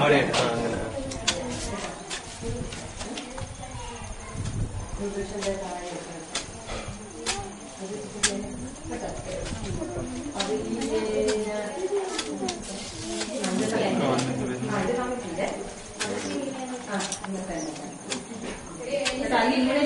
അവിടെ അങ്ങനെ. ആ